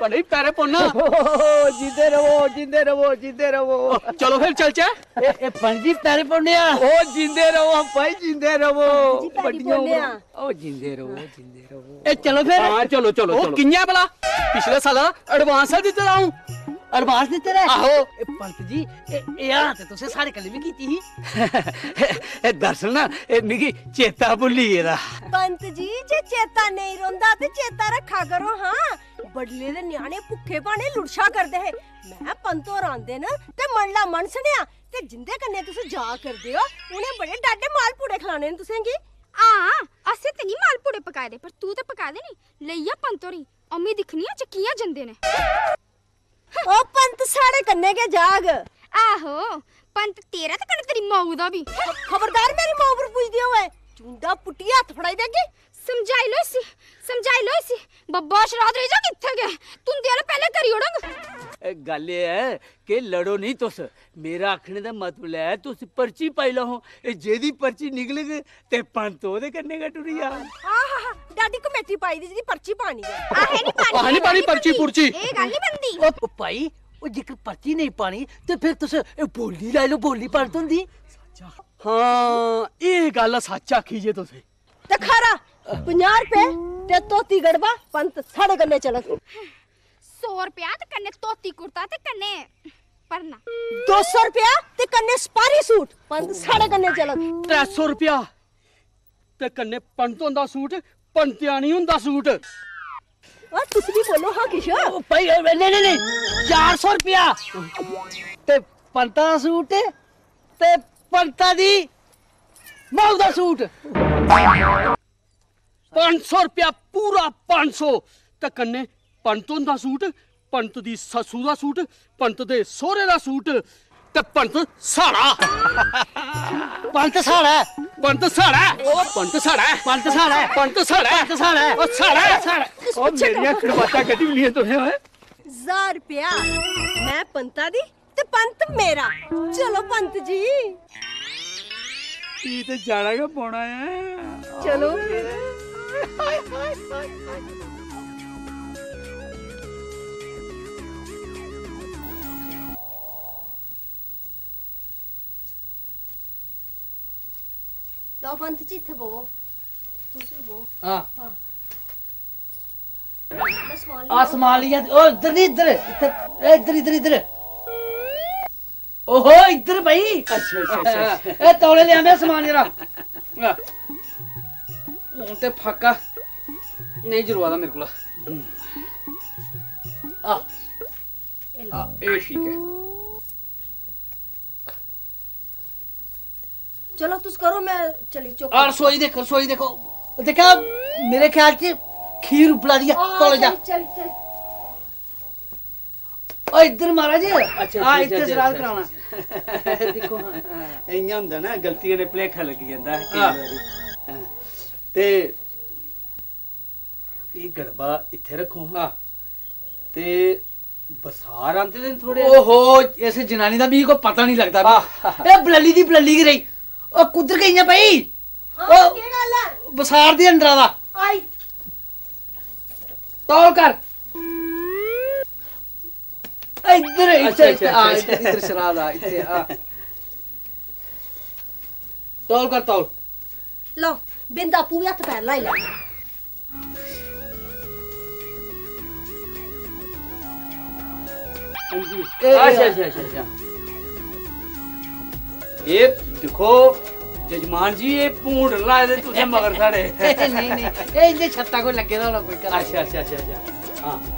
पढ़े पैरे पोना जीते रहो जीते रहो जीते रहो। चलो फिर चल चा ए पंजी पैरे पोने ओ जीते रहो भाई जीते रहो। बड़ियाँ ओ जीते रहो जीते रहो। ए चलो फिर। हाँ चलो चलो चलो। किन्या भला पिछले साल एडवांस दिते दा हूँ। एडवांस दिते रहे आहो। पंत जी ए आ ते तुसे सारे कल भी कीती ही। दरअसल ना मिगी चेता भुल्ली गेदा। ਪੰਤ ਜੀ ਜੇ ਚੇਤਾ ਨਹੀਂ ਰੋਂਦਾ ਤੇ ਚੇਤਾ ਰੱਖਾ ਕਰੋ ਹਾਂ। ਬੜਲੇ ਦੇ ਨਿਆਣੇ ਭੁੱਖੇ ਭਾਣੇ ਲੁੜਛਾ ਕਰਦੇ ਹੈ ਮੈਂ ਪੰਤੋਂ ਰਾਂਦੇ ਨਾ ਤੇ ਮੰਡਲਾ ਮਨ ਸਣਿਆ। ਤੇ ਜਿੰਦੇ ਕੰਨੇ ਤੁਸੀਂ ਜਾ ਕਰਦੇ ਹੋ ਉਹਨੇ ਬੜੇ ਡਾਡੇ ਮਾਲ ਪੂੜੇ ਖਿਲਾਣੇ ਨੇ ਤੁਸੀਂ ਕੀ ਆ ਅਸੀਂ ਤੇ ਨਹੀਂ ਮਾਲਪੂੜੇ ਪਕਾਏ ਦੇ ਪਰ ਤੂੰ ਤੇ ਪਕਾ ਦੇ ਨਹੀਂ ਲਈਆ ਪੰਤੋਰੀ ਅੰਮੀ ਦਿਖਣੀ ਆ ਚੱਕੀਆਂ ਜੰਦੇ ਨੇ। ਉਹ ਪੰਤ ਸਾੜੇ ਕੰਨੇ ਕੇ ਜਾਗ। ਆਹੋ ਪੰਤ ਤੇਰਾ ਤੇ ਕੰਨ ਤੇਰੀ ਮਾਊ ਦਾ ਵੀ। ਖਬਰਦਾਰ ਮੇਰੀ ਮਾਂ ਪਰ ਪੁੱਛਦੀ ਹੋਏ ਚੁੰਡਾ ਪੁੱਟੀ ਹੱਥ ਫੜਾਈ ਦੇਗੀ ਸਮਝਾਈ ਲੋ ਇਸੀ ਸਮਝਾਈ ਲੋ ਇਸੀ। ਬੱਬਾ ਸ਼ਰਾਦ ਰਹੀ ਜਾ ਕਿੱਥੇ ਗਏ ਤੂੰ ਦੇ ਪਹਿਲੇ ਕਰੀ ਉੜੰਗ ਇਹ ਗੱਲ ਇਹ ਹੈ ਕਿ ਲੜੋ ਨਹੀਂ ਤੁਸ। ਮੇਰਾ ਆਖਣੇ ਦਾ ਮਤਲਬ ਹੈ ਤੁਸੀਂ ਪਰਚੀ ਪਾਈ ਲਓ। ਇਹ ਜਿਹਦੀ ਪਰਚੀ ਨਿਕਲ ਗਈ ਤੇ ਪੰਤ ਉਹਦੇ ਕੰਨੇ ਕਾ ਟੁਰੀ ਆ। ਆਹਾ ਡਾਡੀ ਕਮੇਟੀ ਪਾਈ ਦੀ ਜਿਹਦੀ ਪਰਚੀ ਪਾਣੀ ਹੈ ਆਹੇ ਨਹੀਂ ਪਾਣੀ ਆਹ ਪਾਣੀ, ਪਰਚੀ ਪੁਰਚੀ। ਇਹ ਗੱਲ ਨਹੀਂ ਬੰਦੀ ਉਹ ਭਾਈ ਉਹ ਜੇਕਰ ਪਰਚੀ ਨਹੀਂ ਪਾਣੀ ਤੇ ਫਿਰ ਤੁਸੀਂ ਇਹ ਬੋਲੀ ਲੈ ਲਓ ਬੋਲੀ ਪੜ ਅੱਛਾ ਹਾਂ ਇਹ ਗੱਲ ਸੱਚ ਆਖੀ ਜੇ ਤੁਸੀਂ। ਤੇ ਖਾਰਾ 50 ਰੁਪਏ ਤੇ ਤੋਤੀ ਗੜਵਾ ਪੰਤ ਸਾਡੇ ਕੰਨੇ ਚਲਕ 100 ਰੁਪਿਆ ਤੇ ਕੰਨੇ ਤੋਤੀ ਕੁਰਤਾ ਤੇ ਕੰਨੇ। ਪਰਨਾ 200 ਰੁਪਿਆ ਤੇ ਕੰਨੇ ਸਪਾਰੀ ਸੂਟ ਪੰਤ ਸਾਡੇ ਕੰਨੇ ਚਲਕ 300 ਰੁਪਿਆ ਤੇ ਕੰਨੇ ਪੰਤੋਂ ਦਾ ਸੂਟ ਪੰਤਿਆਣੀ ਹੁੰਦਾ ਸੂਟ। ਆ ਤੁਸੀਂ ਵੀ ਬੋਲੋ ਹਾਂ ਕਿਸ਼ੋਰ ਭਾਈ ਨਹੀਂ ਨਹੀਂ 400 ਰੁਪਿਆ ਤੇ ਪੰਤਾ ਸੂਟ ਤੇ ਪੰਤਾ ਦੀ ਮਾਉ ਦਾ ਸੂਟ। 500 ਰੁਪਿਆ ਪੂਰਾ 500 ਤਾਂ ਕੰਨੇ ਪੰਤੋਂ ਦਾ ਸੂਟ ਪੰਤ ਦੀ ਸੱਸੂ ਦਾ ਸੂਟ ਪੰਤ ਦੇ ਸਹੁਰੇ ਦਾ ਸੂਟ ਤੇ ਪੰਤ ਸਾੜਾ। ਪੰਤ ਸਾੜਾ। ਪੰਤ ਸਾੜਾ। ਉਹ ਪੰਤ ਸਾੜਾ। ਪੰਤ ਸਾੜਾ। ਪੰਤ ਸਾੜਾ। ਪੰਤ ਸਾੜਾ। ਉਹ ਸਾੜਾ। ਸਾੜਾ। ਉਹ ਮੇਰੀਆਂ ਖੜਵਾਤਾ ਕੱਢੀ ਲੀਆਂ ਤੋਂ ਹੈ 1000 ਰੁਪਿਆ ਮੈਂ ਪੰਤਾ ਦੀ ਤੇ ਪੰਤ ਮੇਰਾ ਚਲੋ ਪੰਤ ਜੀ ਕੀ ਤੇ ਜਾਣਾਗਾ ਪਾਉਣਾ ਹੈ ਚਲੋ ਲਓ ਪੰਤ ਜੀ ਇੱਥੇ ਬਵੋ ਤੁਸੀਂ ਵੀ ਬਵੋ ਹਾਂ ਮੈਂ ਸਮਾਨ ਆ ਸਮਾਨ ਲਿਆ ਉਹ ਇੱਧਰ ਨਹੀਂ ਇੱਧਰ ਇੱਧਰ ਇਹ ਇੱਧਰ ਇੱਧਰ ਇੱਧਰ ओहो इधर भाई। अच्छा अच्छा, अच्छा। तौले ले आंदे समान जरा। हूँ ते फाका। नहीं ज़रूरत मेरे को आ ए ठीक है। चलो तुस करो मैं चली चौक और सोई देखो सोई देखो। देखा मेरे ख्याल से खीर उपला दिया तौले जा। चल चल और इधर महाराज। अच्छा, अच्छा इधर अच्छा, जरात कराना। ਦੇਖੋ ਹਾਂ। ਇੰਨਾ ਹੁੰਦਾ ਨਾ ਗਲਤੀਆਂ ਨੇ ਭਲੇਖਾ ਲੱਗ ਜਾਂਦਾ ਕਈ ਹਾਂ। ਵਾਰੀ। ਹਾਂ। ਤੇ ਇਹ ਗੜਬਾ ਇੱਥੇ ਰੱਖੋ ਹਾਂ। ਤੇ ਬਸਾਰ ਆਂਦੇ ਨੇ ਥੋੜੇ ਓਹੋ ਇਸ ਜਨਾਨੀ ਦਾ ਵੀ ਕੋਈ ਪਤਾ ਨਹੀਂ ਲੱਗਦਾ ਵੀ। ਇਹ ਬਲੱਲੀ ਦੀ ਬਲੱਲੀ ਕੀ ਰਹੀ? ਉਹ ਕੁੱਧਰ ਗਈਆਂ ਭਾਈ ਹਾਂ ਉਹ ਕੀ ਗੱਲ ਹੈ ਬਸਾਰ ਦੇ ਅੰਦਰਾਂ ਦਾ। ਆਈ। ਤੌਲ ਕਰ। इधर अच्छा अच्छा इधर आ इधर तौल कर तौल लो बिंद आपू भी पैर लाई ले अच्छा अच्छा अच्छा ये जजमान जी ये पूंड लाए दे मगर साढ़े छत्ता को लगे होना कोई अच्छा अच्छा अच्छा अच्छा हाँ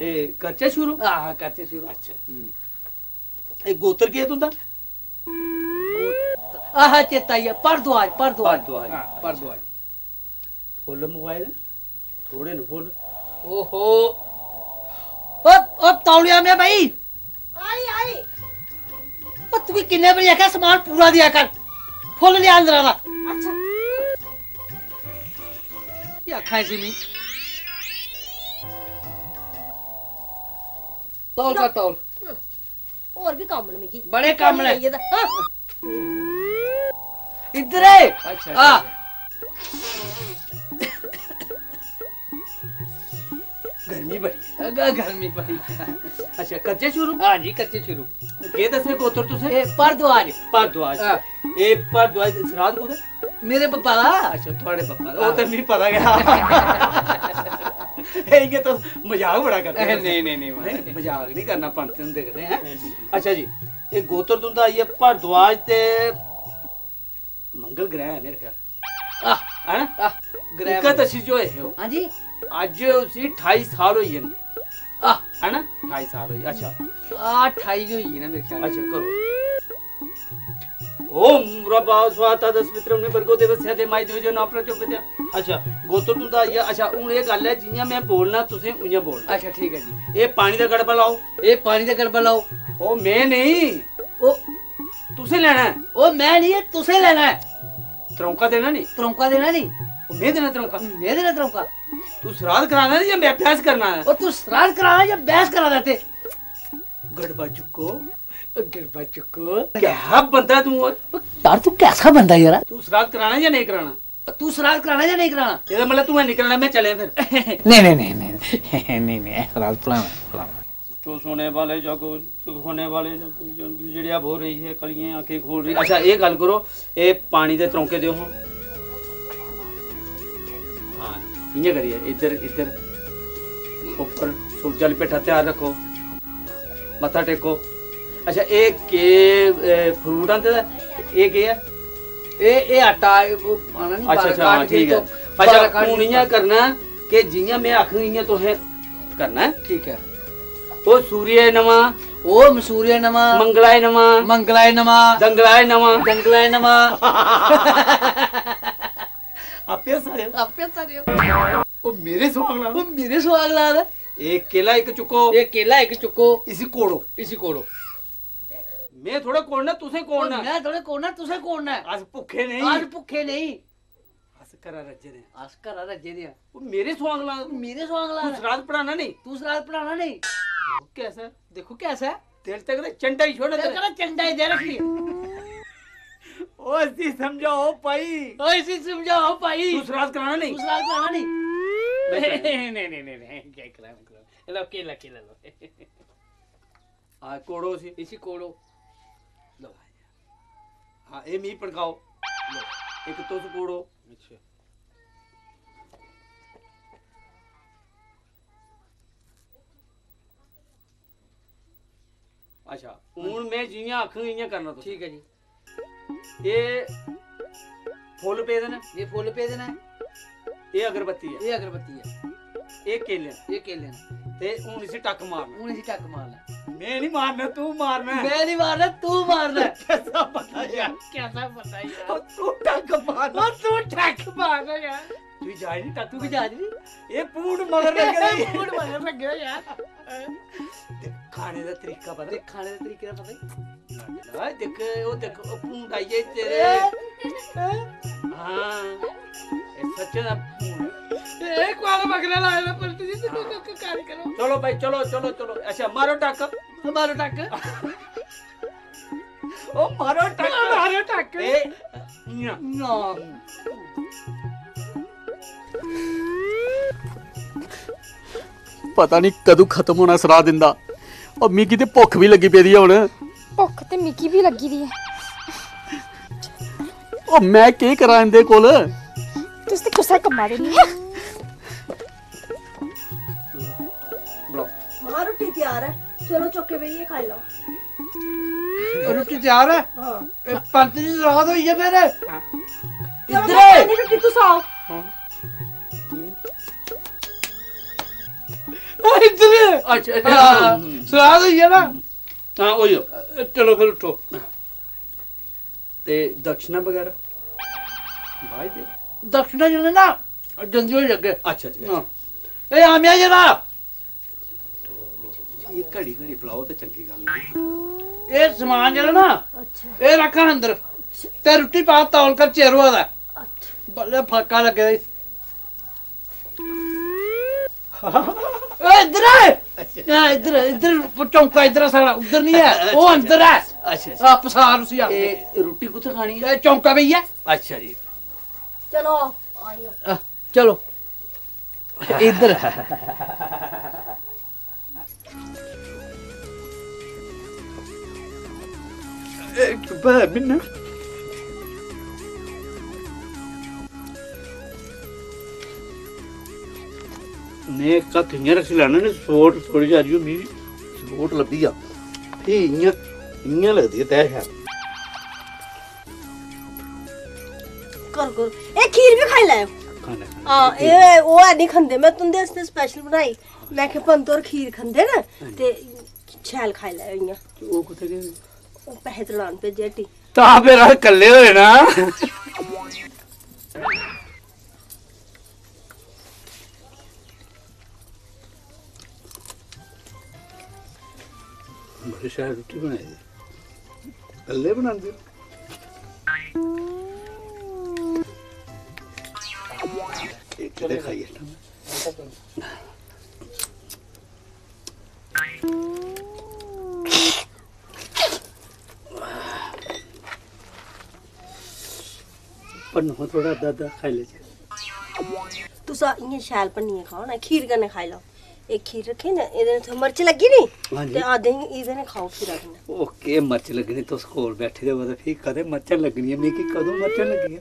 ਇਹ ਕਰਚਾ ਸ਼ੁਰੂ? ਆਹ ਕਰਚਾ ਸ਼ੁਰੂ। ਅੱਛਾ। ਇਹ ਗੋਤਰ ਕੀ ਹੈ ਤੁੰਦਾ ਆਹ ਚੇਤਾਈਆ ਪੜ ਦੋ ਅੱਜ ਪੜ ਦੋ ਅੱਜ ਪਰਦਵਾਜ ਪਰਦਵਾਜ ਫੁੱਲ ਮੁਗਾਏ ਥੋੜੇ ਨੇ ਫੁੱਲ। ਓਹੋ। ਓਪ ਓਪ ਤੌਲੀਆ ਮੇ ਭਾਈ ਆਈ ਆਈ। ਉਹ ਤੂੰ ਕਿੰਨੇ ਵਾਰੀ ਆਖਿਆ ਸਮਾਨ ਪੂਰਾ ਦਿਆ ਕਰ। ਫੁੱਲ ਲਿਆ ਅੰਦਰ ਆ ਅੱਛਾ। ਕੀ ਆਖਾਂ ਸੀ ਮੈਂ तौल कर तौल। हम्म। और भी काम मिगी। बड़े काम ने तो। हाँ। इधर है। अच्छा, हाँ। अच्छा, अच्छा। गर्मी बड़ी अगा गर्मी बड़ी अच्छा कच्चे शुरू हाँ जी कच्चे शुरू के दसे कोतर तुसे? ए पर द्वार ए पर श्राद्ध को मेरे पापा अच्छा थोड़े पापा ओ तो हाँ। नहीं पता गया ਇਹ ਤਾਂ ਮਜ਼ਾਕ ਬੜਾ ਕਰਦੇ ਨਹੀਂ ਨਹੀਂ ਨਹੀਂ ਨਹੀਂ ਮਜ਼ਾਕ ਨਹੀਂ ਕਰਨਾ ਪੰਡਤ ਨੂੰ ਦੇਖਦੇ ਹਾਂ। ਅੱਛਾ ਜੀ ਇਹ ਗੋਤਰ ਦੁੰਦਾ ਇਹ ਭਰਦਵਾਜ ਤੇ ਮੰਗਲ ਗ੍ਰਹਿ ਹੈ ਮੇਰੇ ਖਿਆਲ। ਆਹ ਹੈ ਨਾ? ਗ੍ਰਹਿ ਕਾ ਤਸੀ ਹਾਂਜੀ। ਅੱਜ ਉਸੇ 28 ਸਾਲ ਹੋਈ ਹੈ। ਆਹ। ਹੈ ਨਾ? 28 ਸਾਲ ਹੋਈ ਅੱਛਾ। ਆ 28 ਹੋਈ ਨਾ ਮੇਰੇ ਖਿਆਲ। ਅੱਛਾ ਕਰੋ। ओम रबा स्वाता दस मित्र ने बरगो देवस्या दे माई देवजो ना प्रति उपद्या अच्छा गोतो तुंदा या अच्छा हूँ ये गल है जियाँ मैं बोलना तुसें उयां बोलना। अच्छा ठीक है जी। ए पानी दा गड़बा लाओ। ए पानी दा गड़बा लाओ। ओ मैं नहीं। ओ तुसे लेना है। ओ मैं नहीं है तुसे लेना है। त्रौका देना नहीं? त्रौका देना नहीं। ओ मैं देना त्रौका? मैं देना त्रौका। तू श्राद्ध कराना है या मैं अभ्यास करना है? ओ तू श्राद्ध कराना है या बहस करा देते गड़बा चुको गरबा चुको क्या बंदा तू और? यार तू कैसा बंदा है यार? तू श्राद्ध कराना या नहीं कराना? तू श्राद्ध कराना या नहीं कराना? ये तो मतलब तू नहीं कराना मैं चले फिर। नहीं नहीं नहीं नहीं नहीं नहीं श्राद्ध पुराना तो सोने वाले जागो होने तो वाले जड़िया भो रही है कलियाँ आँखें खोल रही। अच्छा ये गल करो ये पानी दे तरौके दियो हाँ। हाँ करिए इधर इधर। ऊपर सूरज वाली पे तैयार रखो। मथा टेको। ਅੱਛਾ ਇਹ ਕੇ ਫਰੂਟਾਂ ਤੇ ਇਹ ਕੀ ਹੈ ए ए आटा वो पाना नहीं अच्छा बाहर अच्छा हाँ, काट के ठीक है तो बाहर अच्छा काट हूं के- इयां करना कि जियां मैं आखूं इयां तुसें करना है ठीक है ओ सूर्य नमा ओम सूर्य नमः मंगलाय नमा मंगलाय नमः दंगलाय नमा जंगलाय नमः आपे सारे आपके सारे हो। ओ मेरे सुहाग वो मेरे सुहाग ला रहा है एक केला एक चुको ये केला एक चुको इसी कोड़ो इसी कोड़ो मैं थोड़ा कोड़ना तुसें कोड़ना मैं थोड़े कोना तुसे कोना है आज भूखे नहीं। आज भूखे नहीं। आज करा रज्जे ने। आज करा रजे दिया ओ मेरे सुहाग मेरे सुहाग तू श्राद्ध पढ़ाना नहीं? तू श्राद्ध पढ़ाना नहीं। कैसा? देखो कैसा तेल तक चंडा ही छोड़ तेरे करा चंडा ही दे रखी ओ ऐसी समझाओ भाई। ओ इसी समझाओ भाई। तू श्राद्ध कराना नहीं? तू श्राद्ध कराना नहीं। नहीं, नहीं नहीं नहीं क्या कराना कराना लो केला केला लो। आ कोड़ो सी इसी कोड़ो। हाँ ये मी पड़काओ एक तो सुकोड़ो अच्छा ਅੱਛਾ। ਹੁਣ ਮੈਂ ਜਿਵੇਂ ਆਖਾਂ ਇਵੇਂ ਕਰਨਾ ਤੁਸੀਂ। ਠੀਕ ਹੈ ਜੀ। ਇਹ ਫੁੱਲ ਪੇ ਦੇਣਾ? ਇਹ ਫੁੱਲ ਪੇ ਦੇਣਾ ਇਹ ਅਗਰਬੱਤੀ ਹੈ। ਇਹ ਅਗਰਬੱਤੀ ਹੈ। ਇਹ ਕੇਲੇ ਇਹ ਕੇਲੇ ਤੇ ਹੁਣ ਇਸੇ ਟੱਕ ਮਾਰਨਾ। ਹੁਣ ਇਸੇ ਟੱਕ ਮਾਰਨਾ मैं नहीं मारना तू मारना है। मैं नहीं मारना तू मारना है कैसा पता यार कैसा पता है यार और तू टक मारना और तू टक मारना यार तू जाए नहीं टक तू भी जा रही ये पूर्ण मगर लग रही है फूड मारने लग गया यार देख, खाने का तरीका पता देख खाने का तरीके का पता ਹਾਂ ਦੇਖ ਉਹ ਦੇਖ ਉਹ ਪੁੰਡਾ ਇਹ ਤੇਰੇ ਹਾਂ ਇਹ ਸੱਚੇ ਦਾ ਇਹ ਕੋਲ ਮਗਲੇ ਲਾਇਆ ਨਾ ਪਲਟ ਜੀ ਤੂੰ ਕੋਈ ਕਾਰ ਕਰੋ ਚਲੋ ਭਾਈ ਚਲੋ ਚਲੋ ਚਲੋ ਅੱਛਾ ਮਾਰੋ ਟੱਕ ਮਾਰੋ ਟੱਕ ਉਹ ਮਾਰੋ ਟੱਕ ਮਾਰੋ ਟੱਕ ਇਹ ਨਾ ਪਤਾ ਨਹੀਂ ਕਦੋਂ ਖਤਮ ਹੋਣਾ ਸਰਾ ਦਿੰਦਾ। ਉਹ ਮੀ ਕਿਤੇ ਭੁੱਖ ਵੀ ਲੱਗੀ ਪਈ ਦੀ ਹੁਣ। ਭੁੱਖ ਤੇ ਮਿੱਕੀ ਵੀ ਲੱਗੀ ਦੀ ਹੈ ਉਹ ਮੈਂ ਕੀ ਕਰਾਂ ਇਹਦੇ ਕੋਲ ਤੁਸੀਂ ਤੇ ਕੁਸਾ ਕਮਾ ਦੇ ਨਹੀਂ ਮਾਂ ਰੋਟੀ ਤਿਆਰ ਹੈ ਚਲੋ ਚੁੱਕੇ ਬਈਏ ਖਾ ਲਓ ਰੋਟੀ ਤਿਆਰ ਹੈ ਹਾਂ ਪੰਜ ਦਿਨ ਰਾਤ ਹੋਈ ਹੈ ਮੇਰੇ ਇੱਧਰ ਰੋਟੀ ਤੂੰ ਸਾਓ ਇੱਧਰ ਅੱਛਾ ਸੁਣਾ ਦਈਏ ਨਾ ਹਾਂ ਉਹੀ ਚਲੋ ਫਿਰ ਉੱਠੋ। ਤੇ ਦਕਸ਼ਨਾ ਵਗੈਰਾ? ਬਾਈ ਦੇ ਦਕਸ਼ਨਾ ਜਣਾ ਨਾ ਜੰਦੀ ਹੋਈ ਅੱਗੇ ਅੱਛਾ ਜੀ ਹਾਂ। ਇਹ ਆਮਿਆ ਜਿਹੜਾ ਇਹ ਘੜੀ ਘੜੀ ਬੁਲਾਓ ਤੇ ਚੰਗੀ ਗੱਲ ਨਹੀਂ ਇਹ ਸਮਾਨ ਜਿਹੜਾ ਨਾ ਇਹ ਰੱਖਣ ਅੰਦਰ। ਤੇ ਰੁੱਟੀ ਪਾ ਤੌਲ ਕਰ ਚੇਰਵਾ ਦਾ ਬੱਲੇ ਫਾਕਾ ਲੱਗੇ इधर है इधर इधर चौंका इधर सारा उधर नहीं है अंदर है अच्छा आप सार उसी रोटी कुछ खानी है चौंका भैया अच्छा जी चलो चलो इधर ਨੇ ਕਾ ਕਿੰਨੇ ਰੱਖ ਲੈਣਾ ਨੇ ਸੋਟ ਥੋੜੀ ਜਾ ਰਹੀ ਹੁੰਦੀ ਸੋਟ ਲੱਭੀ ਆ। ਇਹ ਇੰਨੀਆਂ ਇੰਨੀਆਂ ਲੱਗਦੀ ਤੈ ਹੈ। ਕਰ ਕਰ। ਇਹ ਖੀਰ ਵੀ ਖਾਈ ਲੈ। ਖਾਣਾ। ਹਾਂ ਇਹ ਉਹ ਐ ਨਹੀਂ ਖੰਦੇ। ਮੈਂ ਤੁੰਦੇ ਵਾਸਤੇ ਸਪੈਸ਼ਲ ਬਣਾਈ। ਮੈਂ ਕਿ ਪੰਤੋਰ ਖੀਰ ਖੰਦੇ ਨਾ ਤੇ ਛੈਲ ਖਾਈ ਲੈ ਇਆਂ ਉਹ ਕਿੱਥੇ ਗਏ? ਉਹ ਪੈਸੇ ਤੜਾਣ ਤੇ ਜੇਟੀ ਤਾਂ ਫਿਰ ਆ ਇਕੱਲੇ ਹੋਏ ਨਾ। चार रोटी बनाई दी कल्ले बना दी थोड़ा दादा खाई ले तू सा ये शैल पन्नी खाओ ना, खीर कने खाई लो। ਇੱਕ ਖੀਰ ਰੱਖੀ ਨਾ ਇਹਦੇ ਨਾਲ ਮਿਰਚ ਲੱਗੀ ਨਹੀਂ ਹਾਂਜੀ। ਤੇ ਆਦੇ ਇਹਦੇ ਨਾਲ ਖਾਓ ਫਿਰ ਆਦੇ ਨਾਲ ਓਕੇ ਮਰਚ ਲੱਗਣੀ ਤੁਸ ਕੋਲ ਬੈਠੇ ਦੇ ਬਦ ਫੀ ਕਦੇ ਮਰਚਾਂ ਲੱਗਣੀਆਂ? ਮੈਂ ਕਿ ਕਦੋਂ ਮਰਚਾਂ ਲੱਗੀਆਂ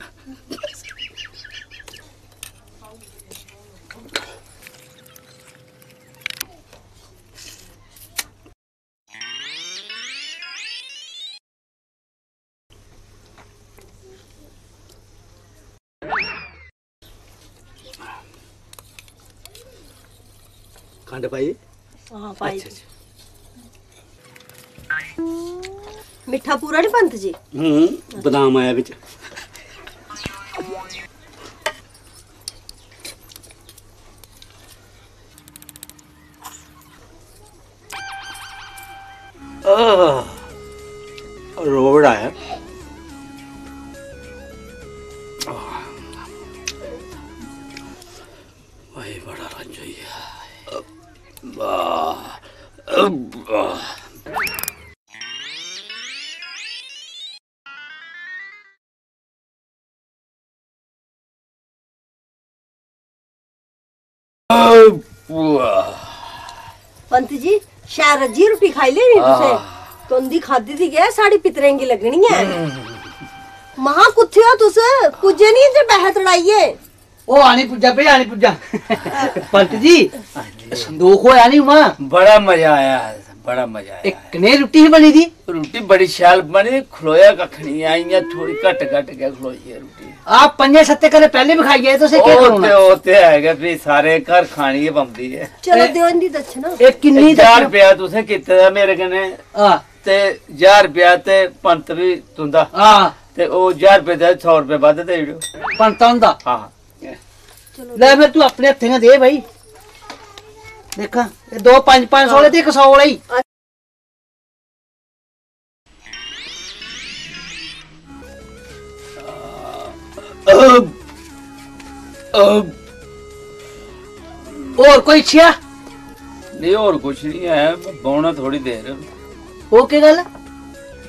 अंडा पाई हाँ पाई अच्छा, तो। अच्छा। मिठा पूरा नहीं पंत जी? हम्म बादाम आया बिच। पंत जी शायद जी रोटी खाई ले हाँ। तुसे? तुंदी खादी थी गया साड़ी पितरें की लगनी है हम्म। महा कुत्थे हो तुस? पुजे नहीं जे बहत लड़ाइए ओ आनी पुजा पे आनी पुजा पंत जी संदूक होया नहीं माँ बड़ा मज़ा आया। ਬੜਾ ਮਜ਼ਾ ਆਇਆ ਇੱਕ ਨੇ ਰੋਟੀ ਹੀ ਬਣੀ ਦੀ? ਰੋਟੀ ਬੜੀ ਸ਼ਾਲ ਬਣੀ ਖਲੋਇਆ ਕੱਖ ਨਹੀਂ ਆਈਆਂ ਥੋੜੀ ਘਟ ਘਟ ਕੇ ਖਲੋਈ ਹੈ ਰੋਟੀ। ਆ ਪੰਜੇ ਸੱਤੇ ਕਰੇ ਪਹਿਲੇ ਵੀ ਖਾਈ ਤੁਸੀਂ ਕੀ ਉਹ ਤੇ ਉਹ ਤੇ ਹੈਗਾ ਵੀ ਸਾਰੇ ਘਰ ਖਾਣੀ ਹੀ ਬੰਦੀ ਹੈ। ਚਲੋ ਦਿਓ ਦੀ ਦੱਸਣਾ। ਇਹ ਕਿੰਨੀ 1000 ਰੁਪਿਆ ਤੁਸੀਂ ਕੀਤਾ ਦਾ ਮੇਰੇ ਕਨੇ ਆ ਤੇ 1000 ਰੁਪਿਆ ਤੇ ਪੰਤ ਵੀ ਤੁੰਦਾ। ਆ ਤੇ ਉਹ 1000 ਰੁਪਏ ਦਾ 100 ਰੁਪਏ ਵੱਧ ਦੇ ਦਿਓ। ਪੰਤਾਂ ਦਾ ਹਾਂ। ਲੈ ਫਿਰ ਤੂੰ ਆਪਣੇ ਹੱਥੇ ਨਾਲ ਦੇ ਭਾਈ ਦੇਖਾਂ ਇਹ ਦੋ ਪੰਜ ਪੰਜ ਸੌ ਵਾਲੇ ਤੇ 100 ਵਾਲਾ ਹੀ ਅਬ ਅਬ ਹੋਰ ਕੋਈ ਇੱਛਾ ਨਹੀਂ ਹੋਰ ਕੁਛ ਨਹੀਂ ਹੈ ਬੌਣਾ ਥੋੜੀ ਦੇਰ ਉਹ ਕੀ ਗੱਲ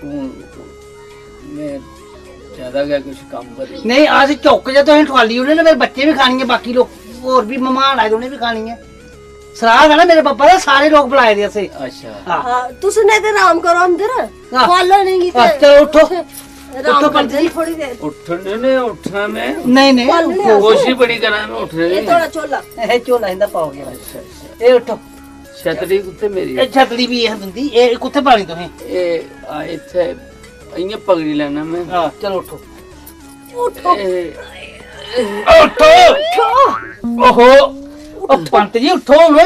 ਹੁਣ ਮੈਂ ਜ਼ਿਆਦਾ ਗਿਆ ਕੁਛ ਕੰਮ ਕਰੀ ਨਹੀਂ ਆਹ ਚੌਕ ਜੇ ਤੋਂ ਠਵਾਲੀ ਉਹਨੇ ਨਾ ਮੇਰੇ ਬੱਚੇ ਵੀ ਖਾਣਗੇ ਬਾਕੀ ਲੋਕ ਹੋਰ ਵੀ ਮਹਿਮਾਨ ਆਏ ਉਹਨੇ ਵੀ ਖਾਣੀ ਹੈ ਸਰਾਹ ਹੈ ਨਾ ਮੇਰੇ ਪਾਪਾ ਦਾ ਸਾਰੇ ਲੋਕ ਬੁਲਾਏ ਦੇ ਅਸੀਂ ਅੱਛਾ ਹਾਂ हाँ तुसने तो आराम करो अंदर हाँ। खा लेंगी हाँ, चलो उठो। आराम उठो कर पंत जी। देनी थोड़ी देर ਉੱਠਣ ਨੇ ਉੱਠਣਾ ਮੈਂ ਨਹੀਂ ਨਹੀਂ ਖਾ ਲੈਣੇ ਆ। ਕੋਸ਼ਿਸ਼ ਬੜੀ ਕਰਾਂ ਮੈਂ ਉੱਠਣੇ ये ਦੀ थोड़ा चोला ਇਹ ਝੋਲਾ ਇਹਦਾ ਪਾਓਗੇ ਅੱਛਾ ਅੱਛਾ ਇਹ ਉਠੋ ਛਤਰੀ ਉੱਤੇ ਮੇਰੀ ਇਹ ਛਤਰੀ ਵੀ ਇਹ ਦਿੰਦੀ ਇਹ ਕਿੱਥੇ ਪਾਣੀ ਤੁਸੀਂ ਇਹ ਆ ਇੱਥੇ ਇੰਨੇ ਪਗੜੀ ਲੈਣਾ ਮੈਂ ਹਾਂ ਚਲੋ ਉਠੋ उठो ਇਹ ਉਠੋ ਓਹੋ ਉਹ ਪੰਤ ਜੀ ਉੱਠੋ ਹੁਣ